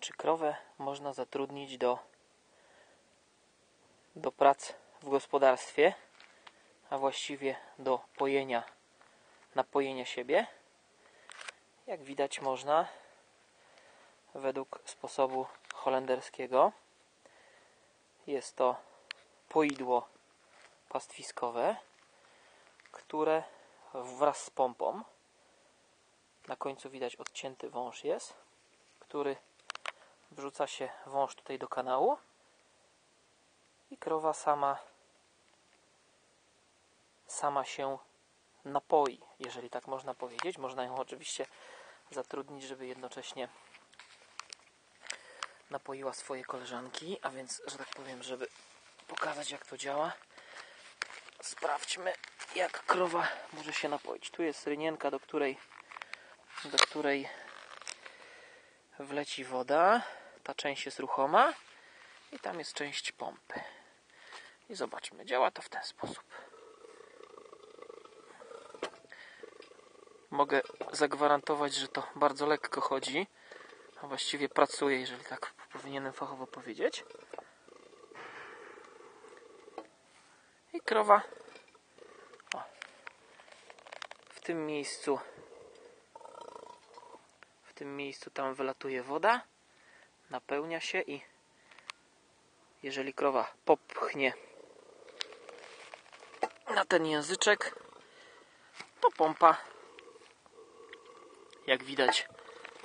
Czy krowę można zatrudnić do, do prac w gospodarstwie, a właściwie do pojenia, napojenia siebie? Jak widać można według sposobu holenderskiego. Jest to poidło pastwiskowe, które wraz z pompą, na końcu widać odcięty wąż jest, który wrzuca się wąż tutaj do kanału i krowa sama sama się napoi, jeżeli tak można powiedzieć. Można ją oczywiście zatrudnić, żeby jednocześnie napoiła swoje koleżanki, a więc, że tak powiem, żeby pokazać jak to działa, sprawdźmy jak krowa może się napoić. Tu jest rynienka, do której do której wleci woda. Ta część jest ruchoma i tam jest część pompy. I zobaczmy, działa to w ten sposób. Mogę zagwarantować, że to bardzo lekko chodzi, a właściwie pracuje, jeżeli tak powinienem fachowo powiedzieć. I krowa o, w tym miejscu w tym miejscu tam wylatuje woda, napełnia się i jeżeli krowa popchnie na ten języczek, to pompa jak widać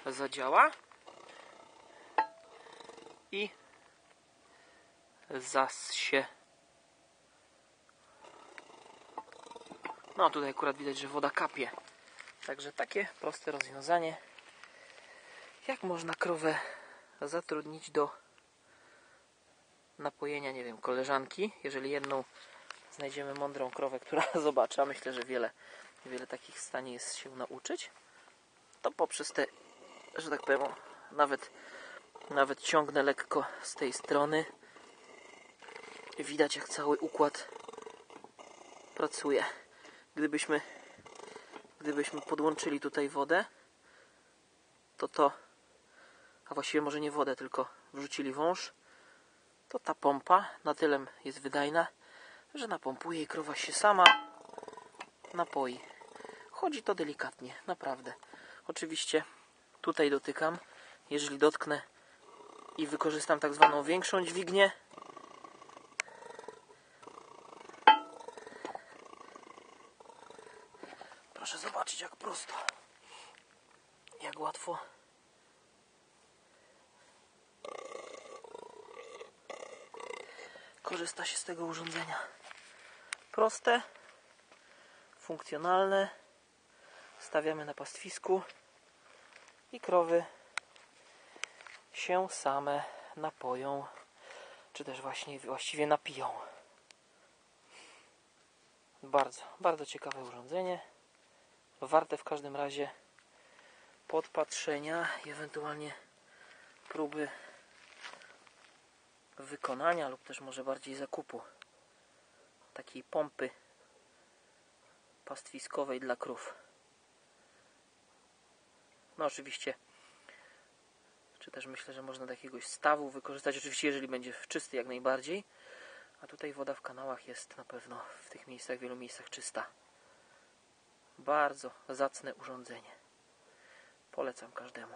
zadziała i zas się. No tutaj akurat widać, że woda kapie. Także takie proste rozwiązanie jak można krowę zatrudnić do napojenia, nie wiem, koleżanki jeżeli jedną znajdziemy mądrą krowę, która zobaczy, a myślę, że wiele, wiele takich w stanie jest się nauczyć to poprzez te, że tak powiem, nawet, nawet ciągnę lekko z tej strony. Widać jak cały układ pracuje. Gdybyśmy, gdybyśmy podłączyli tutaj wodę, to to, a właściwie może nie wodę, tylko wrzucili wąż, to ta pompa na tyle jest wydajna, że napompuje i krowa się sama napoi. Chodzi to delikatnie, naprawdę. Oczywiście tutaj dotykam. Jeżeli dotknę i wykorzystam tak zwaną większą dźwignię, proszę zobaczyć jak prosto, jak łatwo korzysta się z tego urządzenia. Proste, funkcjonalne stawiamy na pastwisku i krowy się same napoją, czy też właśnie właściwie napiją. Bardzo, bardzo ciekawe urządzenie. Warte w każdym razie podpatrzenia i ewentualnie próby wykonania lub też może bardziej zakupu takiej pompy pastwiskowej dla krów. No oczywiście, czy też myślę, że można do jakiegoś stawu wykorzystać, oczywiście jeżeli będzie czysty jak najbardziej, a tutaj woda w kanałach jest na pewno w tych miejscach, w wielu miejscach czysta. Bardzo zacne urządzenie. Polecam każdemu.